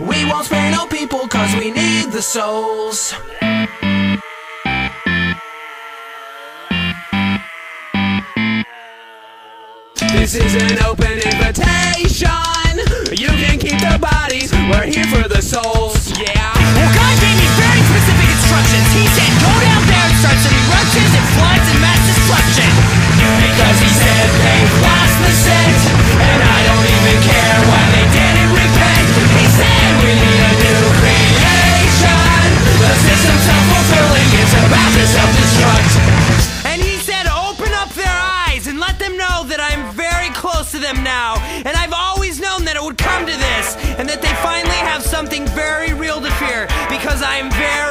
We won't spare no people cause we need the souls. This is an open invitation. You can keep the bodies, we're here for the souls. Yeah. Them now. And I've always known that it would come to this and that they finally have something very real to fear because I am very.